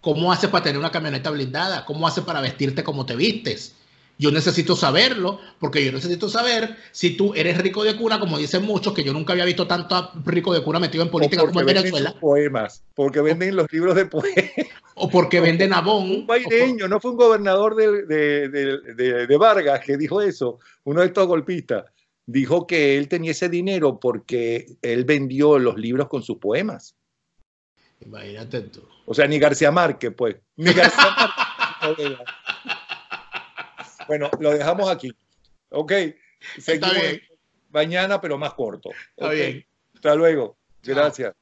[SPEAKER 2] ¿Cómo haces para tener una camioneta blindada? ¿Cómo haces para vestirte como te vistes? Yo necesito saberlo, porque yo necesito saber si tú eres rico de cura, como dicen muchos, que yo nunca había visto tanto rico de cura metido en política como en Venezuela.
[SPEAKER 1] Poemas, porque venden los libros de poemas.
[SPEAKER 2] O porque venden abón.
[SPEAKER 1] Un baileño, no fue un gobernador de, de, de, Vargas que dijo eso, uno de estos golpistas. Dijo que él tenía ese dinero porque él vendió los libros con sus poemas.
[SPEAKER 2] Imagínate tú.
[SPEAKER 1] O sea, ni García Márquez, pues. Ni García Márquez. Bueno, lo dejamos aquí. Ok.
[SPEAKER 2] Está bien.
[SPEAKER 1] Mañana, pero más corto.
[SPEAKER 2] Está bien.
[SPEAKER 1] Hasta luego. Gracias.